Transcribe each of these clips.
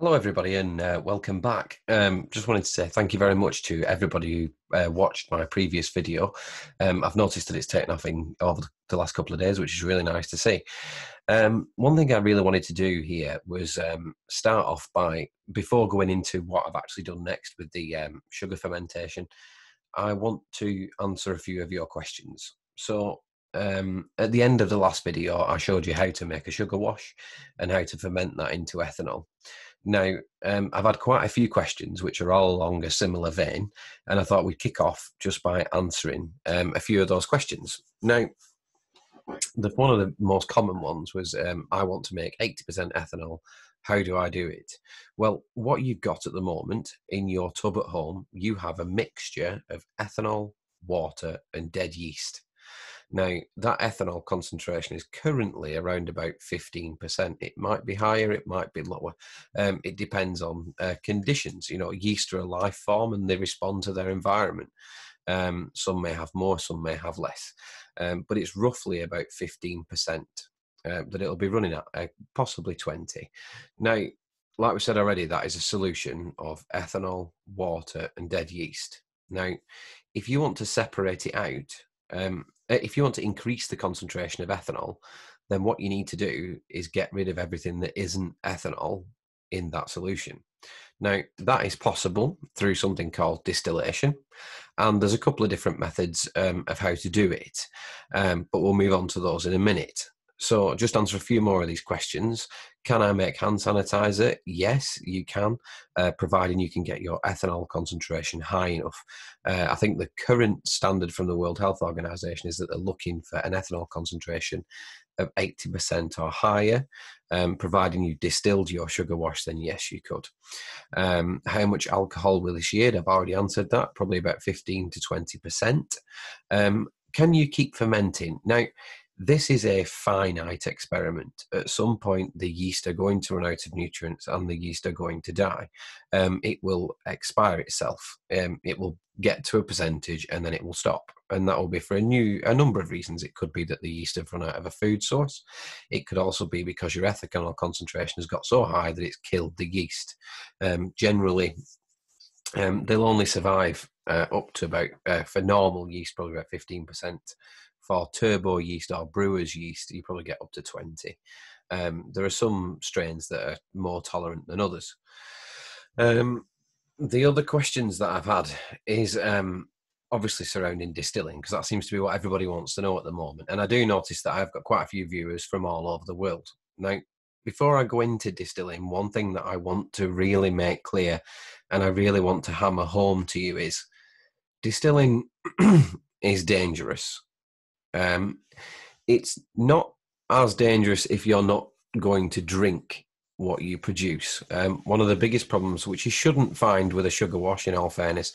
Hello, everybody, and uh, welcome back. Um, just wanted to say thank you very much to everybody who uh, watched my previous video. Um, I've noticed that it's taken off in over the last couple of days, which is really nice to see. Um, one thing I really wanted to do here was um, start off by, before going into what I've actually done next with the um, sugar fermentation, I want to answer a few of your questions. So, um, at the end of the last video, I showed you how to make a sugar wash and how to ferment that into ethanol. Now, um, I've had quite a few questions which are all along a similar vein, and I thought we'd kick off just by answering um, a few of those questions. Now, the, one of the most common ones was um, I want to make 80% ethanol. How do I do it? Well, what you've got at the moment in your tub at home, you have a mixture of ethanol, water, and dead yeast. Now, that ethanol concentration is currently around about 15%. It might be higher, it might be lower. Um, it depends on uh, conditions. You know, yeast are a life form and they respond to their environment. Um, some may have more, some may have less. Um, but it's roughly about 15% uh, that it'll be running at, uh, possibly 20. Now, like we said already, that is a solution of ethanol, water, and dead yeast. Now, if you want to separate it out, um, if you want to increase the concentration of ethanol, then what you need to do is get rid of everything that isn't ethanol in that solution. Now, that is possible through something called distillation, and there's a couple of different methods um, of how to do it, um, but we'll move on to those in a minute. So, just answer a few more of these questions. Can I make hand sanitizer? Yes, you can, uh, providing you can get your ethanol concentration high enough. Uh, I think the current standard from the World Health Organization is that they're looking for an ethanol concentration of 80% or higher. Um, providing you distilled your sugar wash, then yes, you could. Um, how much alcohol will this yield? I've already answered that, probably about 15 to 20%. Um, can you keep fermenting? Now, this is a finite experiment. At some point, the yeast are going to run out of nutrients and the yeast are going to die. Um, it will expire itself. Um, it will get to a percentage and then it will stop. And that will be for a new a number of reasons. It could be that the yeast have run out of a food source. It could also be because your ethanol concentration has got so high that it's killed the yeast. Um, generally, um, they'll only survive uh, up to about uh, for normal yeast probably about fifteen percent for turbo yeast or brewer's yeast, you probably get up to 20. Um, there are some strains that are more tolerant than others. Um, the other questions that I've had is um, obviously surrounding distilling, because that seems to be what everybody wants to know at the moment. And I do notice that I've got quite a few viewers from all over the world. Now, before I go into distilling, one thing that I want to really make clear and I really want to hammer home to you is distilling is dangerous. Um, it's not as dangerous if you're not going to drink what you produce. Um, one of the biggest problems, which you shouldn't find with a sugar wash, in all fairness,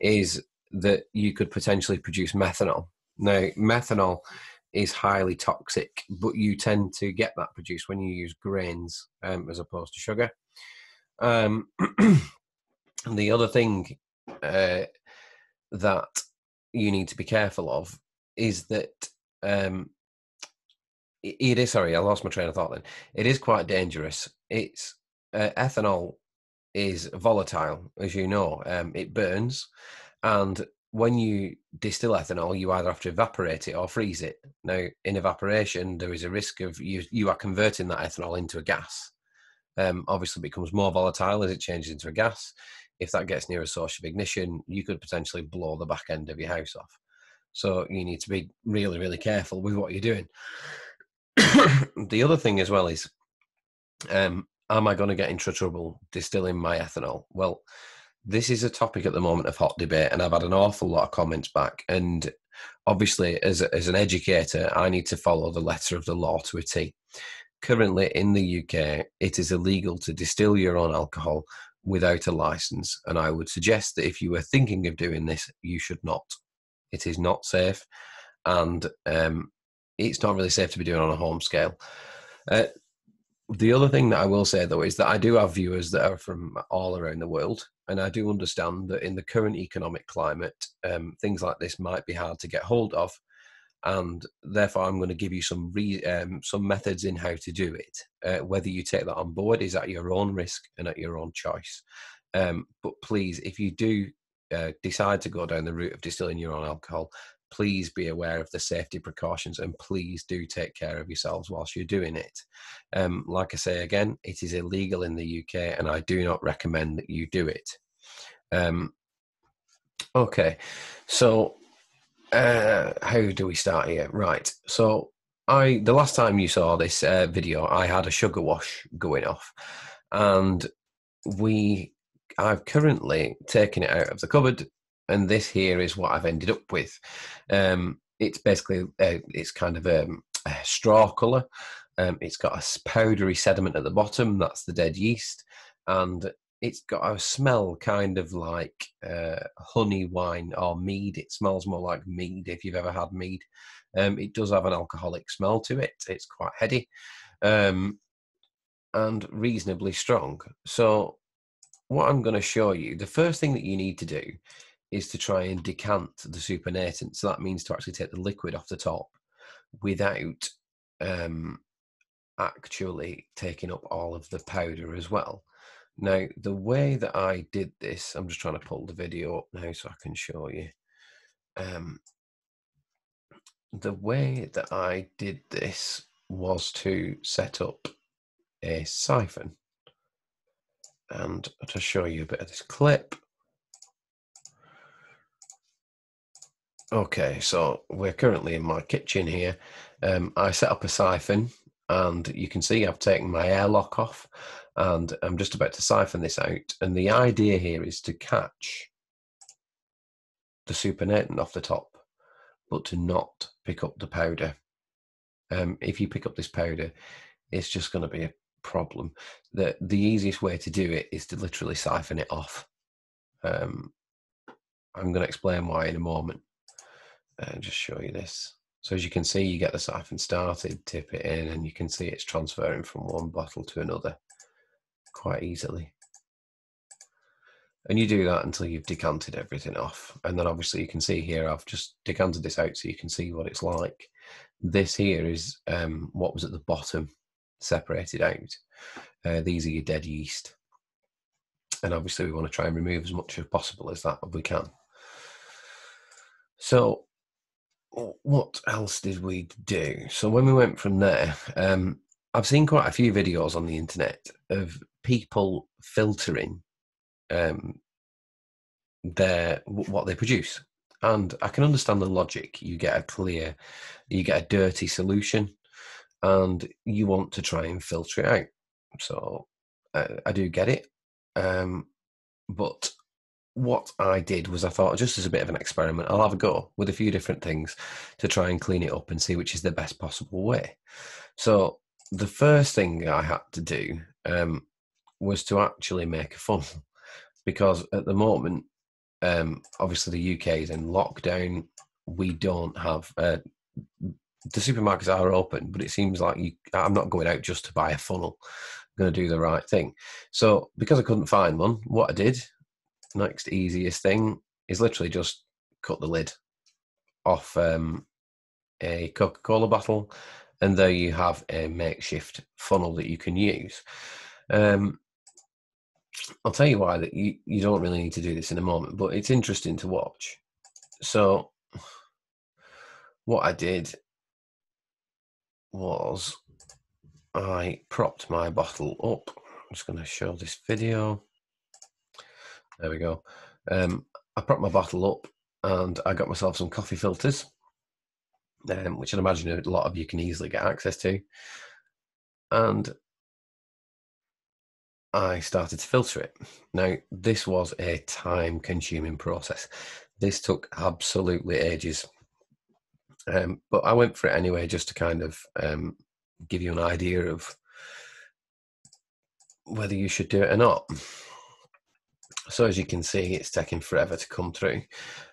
is that you could potentially produce methanol. Now, methanol is highly toxic, but you tend to get that produced when you use grains um, as opposed to sugar. Um, the other thing uh, that you need to be careful of is that um, it is sorry i lost my train of thought then. It is quite dangerous. It's uh, ethanol is volatile as you know um, it burns and when you distill ethanol you either have to evaporate it or freeze it. Now in evaporation there is a risk of you you are converting that ethanol into a gas. Um, obviously becomes more volatile as it changes into a gas. If that gets near a source of ignition you could potentially blow the back end of your house off so you need to be really, really careful with what you're doing. the other thing as well is, um, am I going to get into trouble distilling my ethanol? Well, this is a topic at the moment of hot debate, and I've had an awful lot of comments back. And obviously, as, as an educator, I need to follow the letter of the law to a T. Currently, in the UK, it is illegal to distill your own alcohol without a license. And I would suggest that if you were thinking of doing this, you should not. It is not safe, and um, it's not really safe to be doing on a home scale. Uh, the other thing that I will say though is that I do have viewers that are from all around the world, and I do understand that in the current economic climate, um, things like this might be hard to get hold of. and therefore I'm going to give you some re, um, some methods in how to do it. Uh, whether you take that on board is at your own risk and at your own choice. Um, but please, if you do uh, decide to go down the route of distilling your own alcohol, please be aware of the safety precautions and please do take care of yourselves whilst you're doing it. Um, like I say again, it is illegal in the UK and I do not recommend that you do it. Um, okay, so uh, how do we start here? Right, so I the last time you saw this uh, video, I had a sugar wash going off, and we I've currently taken it out of the cupboard and this here is what I've ended up with. Um, it's basically uh, it's kind of a, um, a straw color. Um, it's got a powdery sediment at the bottom. That's the dead yeast, and it's got a smell kind of like uh, honey wine or mead. It smells more like mead if you've ever had mead. Um, it does have an alcoholic smell to it. It's quite heady um, and reasonably strong. So, what I'm going to show you, the first thing that you need to do is to try and decant the supernatant. So that means to actually take the liquid off the top without um, actually taking up all of the powder as well. Now, the way that I did this, I'm just trying to pull the video up now so I can show you. Um, the way that I did this was to set up a siphon. And to show you a bit of this clip, Okay, so we're currently in my kitchen here. Um, I set up a siphon, and you can see I've taken my airlock off, and I'm just about to siphon this out. And the idea here is to catch the supernatant off the top, but to not pick up the powder. Um, if you pick up this powder, it's just going to be a problem. The the easiest way to do it is to literally siphon it off. Um, I'm going to explain why in a moment and just show you this. So as you can see, you get the siphon started, tip it in, and you can see it's transferring from one bottle to another quite easily. And you do that until you've decanted everything off. And then obviously you can see here, I've just decanted this out so you can see what it's like. This here is um, what was at the bottom separated out. Uh, these are your dead yeast. And obviously we want to try and remove as much as possible as that we can. So what else did we do? So when we went from there, um, I've seen quite a few videos on the internet of people filtering um, their what they produce, and I can understand the logic. You get a clear, you get a dirty solution, and you want to try and filter it out. So uh, I do get it, um, but what I did was I thought, just as a bit of an experiment, I'll have a go with a few different things to try and clean it up and see which is the best possible way. So the first thing I had to do um, was to actually make a funnel because at the moment, um, obviously the UK is in lockdown. We don't have uh, the supermarkets are open, but it seems like you, I'm not going out just to buy a funnel. I'm going to do the right thing. So because I couldn't find one, what I did next easiest thing is literally just cut the lid off um, a Coca Cola bottle, and there you have a makeshift funnel that you can use. Um, I'll tell you why that you, you don't really need to do this in a moment, but it's interesting to watch. So, what I did was I propped my bottle up. I'm just going to show this video. There we go. Um, I propped my bottle up and I got myself some coffee filters, um, which I imagine a lot of you can easily get access to. And I started to filter it. Now, this was a time consuming process. This took absolutely ages. Um, but I went for it anyway, just to kind of um, give you an idea of whether you should do it or not. So as you can see, it's taking forever to come through.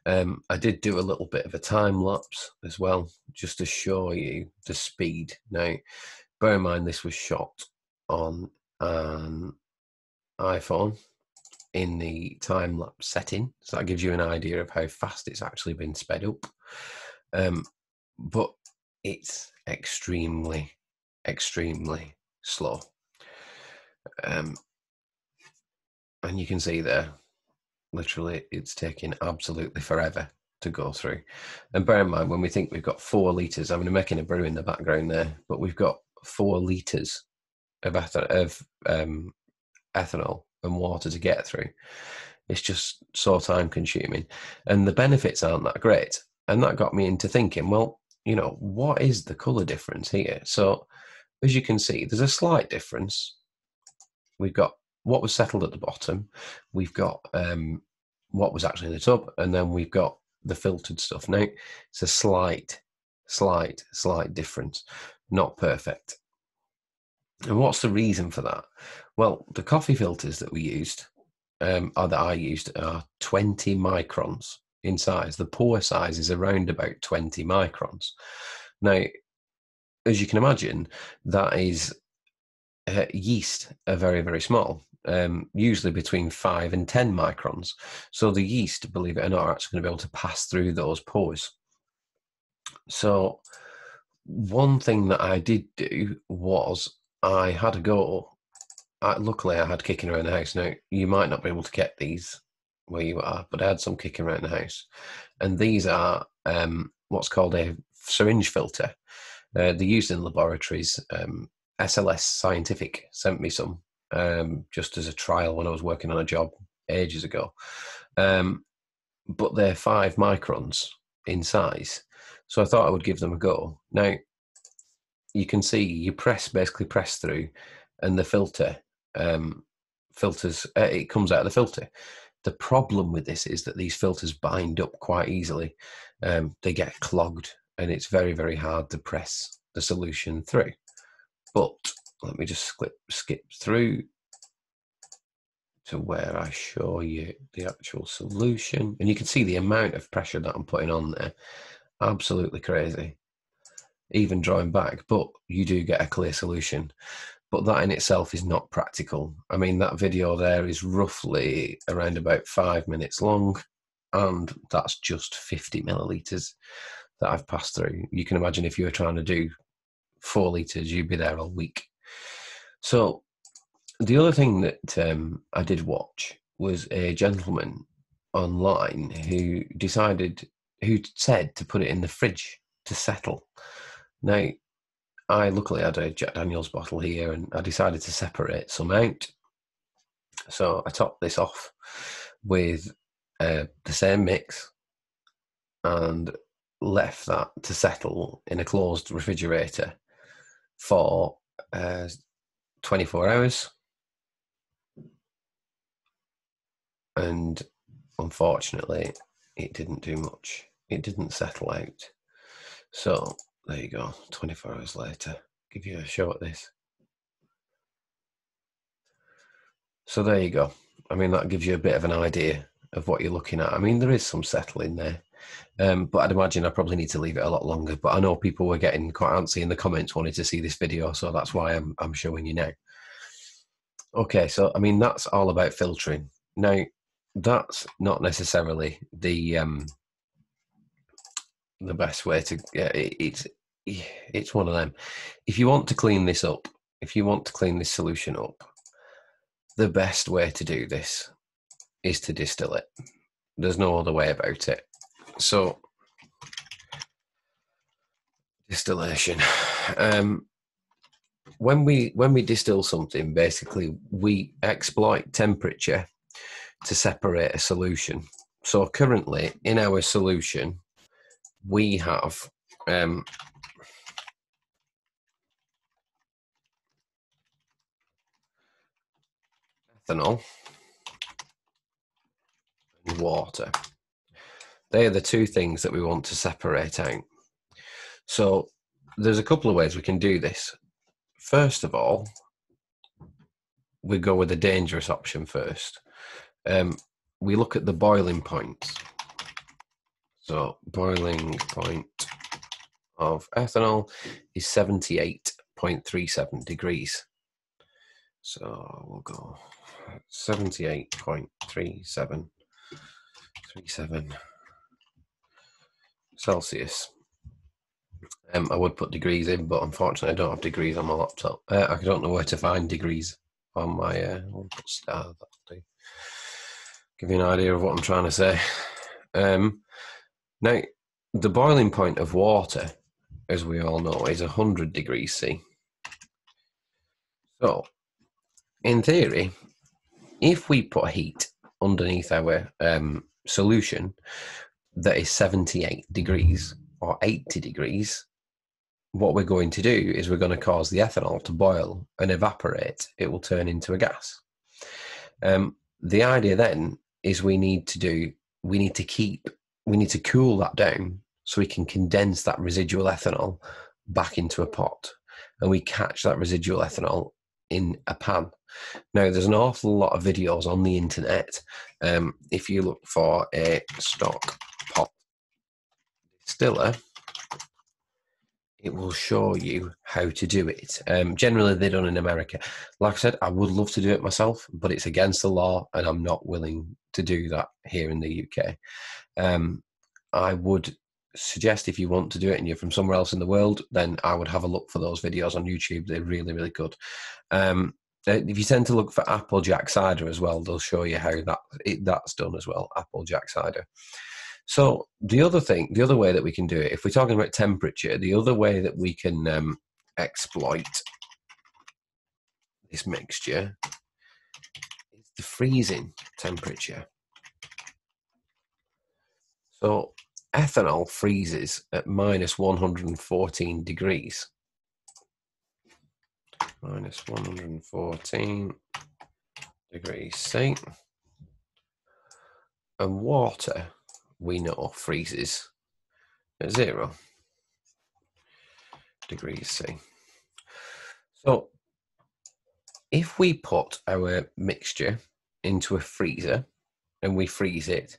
Um, I did do a little bit of a time lapse as well, just to show you the speed. Now, bear in mind this was shot on an iPhone in the time lapse setting, so that gives you an idea of how fast it's actually been sped up. Um, but it's extremely, extremely slow. Um, and you can see there, literally, it's taking absolutely forever to go through. And bear in mind, when we think we've got four litres, I'm making a brew in the background there, but we've got four litres of, ethanol, of um, ethanol and water to get through. It's just so time consuming. And the benefits aren't that great. And that got me into thinking, well, you know, what is the colour difference here? So, as you can see, there's a slight difference. We've got what was settled at the bottom, we've got um, what was actually in the tub, and then we've got the filtered stuff. Now, it's a slight, slight, slight difference, not perfect. And what's the reason for that? Well, the coffee filters that we used, um, or that I used, are 20 microns in size. The pore size is around about 20 microns. Now, as you can imagine, that is uh, yeast are very, very small, um, usually between 5 and 10 microns. So the yeast, believe it or not, are actually going to be able to pass through those pores. So, one thing that I did do was I had a go. I, luckily, I had kicking around the house. Now, you might not be able to get these where you are, but I had some kicking around the house. And these are um, what's called a syringe filter. Uh, they're used in laboratories. Um, SLS Scientific sent me some um, just as a trial when I was working on a job ages ago. Um, but they're five microns in size. So I thought I would give them a go. Now, you can see you press, basically press through, and the filter um, filters, uh, it comes out of the filter. The problem with this is that these filters bind up quite easily. Um, they get clogged, and it's very, very hard to press the solution through. But let me just skip, skip through to where I show you the actual solution. And you can see the amount of pressure that I'm putting on there. Absolutely crazy. Even drawing back, but you do get a clear solution. But that in itself is not practical. I mean, that video there is roughly around about five minutes long, and that's just 50 milliliters that I've passed through. You can imagine if you were trying to do four liters, you'd be there all week. So the other thing that um, I did watch was a gentleman online who decided, who said to put it in the fridge to settle. Now, I luckily had a Jack Daniels bottle here and I decided to separate some out. So I topped this off with uh, the same mix and left that to settle in a closed refrigerator for uh, 24 hours. And unfortunately, it didn't do much. It didn't settle out. So there you go, 24 hours later. Give you a show at this. So there you go. I mean, that gives you a bit of an idea of what you're looking at. I mean, there is some settling there. Um, but I'd imagine I probably need to leave it a lot longer. But I know people were getting quite antsy in the comments wanting to see this video, so that's why I'm I'm showing you now. Okay, so I mean that's all about filtering. Now, that's not necessarily the um, the best way to. Yeah, it, it's it's one of them. If you want to clean this up, if you want to clean this solution up, the best way to do this is to distill it. There's no other way about it. So, distillation. Um, when we when we distill something, basically we exploit temperature to separate a solution. So currently in our solution, we have um, ethanol and water. They are the two things that we want to separate out. So there's a couple of ways we can do this. First of all, we go with the dangerous option first. Um, we look at the boiling point. So boiling point of ethanol is 78.37 degrees. So we'll go 78.37 37 Celsius. Um, I would put degrees in, but unfortunately, I don't have degrees on my laptop. Uh, I don't know where to find degrees on my. Uh, I'll put star. Give you an idea of what I'm trying to say. Um, now, the boiling point of water, as we all know, is 100 degrees C. So, in theory, if we put heat underneath our um, solution that is 78 degrees or 80 degrees, what we're going to do is we're going to cause the ethanol to boil and evaporate. It will turn into a gas. Um, the idea then is we need to do, we need to keep, we need to cool that down so we can condense that residual ethanol back into a pot and we catch that residual ethanol in a pan. Now, there's an awful lot of videos on the internet. Um, if you look for a stock pot distiller, it will show you how to do it. Um, generally, they're done in America. Like I said, I would love to do it myself, but it's against the law, and I'm not willing to do that here in the UK. Um, I would suggest if you want to do it and you're from somewhere else in the world, then I would have a look for those videos on YouTube. They're really, really good. Um, uh, if you tend to look for Applejack cider as well, they'll show you how that it, that's done as well. Applejack cider. So the other thing, the other way that we can do it, if we're talking about temperature, the other way that we can um, exploit this mixture is the freezing temperature. So ethanol freezes at minus 114 degrees. Minus 114 degrees C. And water, we know, freezes at zero degrees C. So if we put our mixture into a freezer and we freeze it,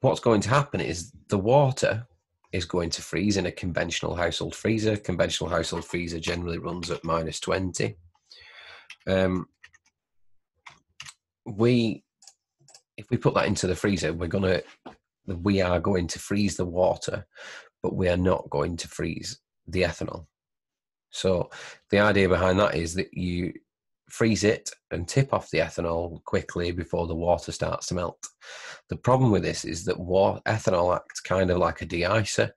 what's going to happen is the water is going to freeze in a conventional household freezer. Conventional household freezer generally runs at minus 20. Um, we, if we put that into the freezer, we're going to, we are going to freeze the water, but we are not going to freeze the ethanol. So the idea behind that is that you freeze it and tip off the ethanol quickly before the water starts to melt. The problem with this is that water, ethanol acts kind of like a de-icer,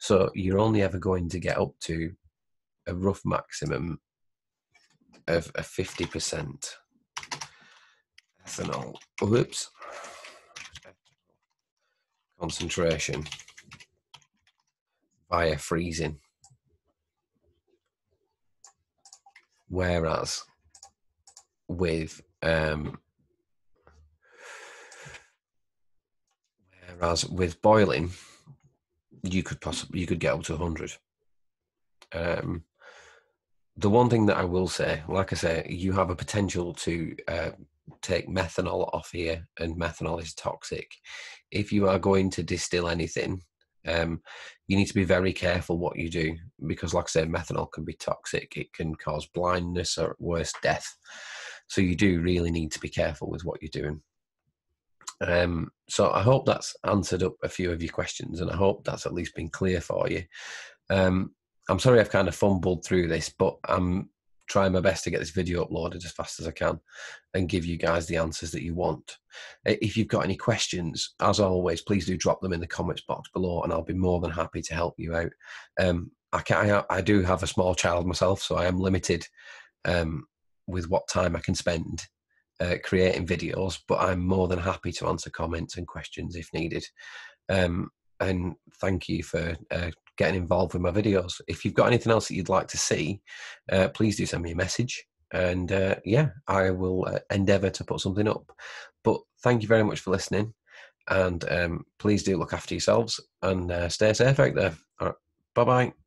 so you're only ever going to get up to a rough maximum of a 50% ethanol. Whoops. Concentration via freezing. Whereas with um, whereas with boiling, you could possibly you could get up to 100. Um, the one thing that I will say, like I say, you have a potential to uh, take methanol off here, and methanol is toxic. If you are going to distill anything, um, you need to be very careful what you do because, like I said, methanol can be toxic. It can cause blindness or worse, death. So you do really need to be careful with what you're doing. Um, so I hope that's answered up a few of your questions, and I hope that's at least been clear for you. Um, I'm sorry I've kind of fumbled through this, but I'm trying my best to get this video uploaded as fast as I can and give you guys the answers that you want. If you've got any questions, as always, please do drop them in the comments box below, and I'll be more than happy to help you out. Um, I, can, I, I do have a small child myself, so I am limited um, with what time I can spend uh, creating videos, but I'm more than happy to answer comments and questions if needed. Um, and thank you for uh, getting involved with my videos. If you've got anything else that you'd like to see, uh, please do send me a message. And uh, yeah, I will uh, endeavour to put something up. But thank you very much for listening. And um, please do look after yourselves and uh, stay safe out there. Right. Bye bye.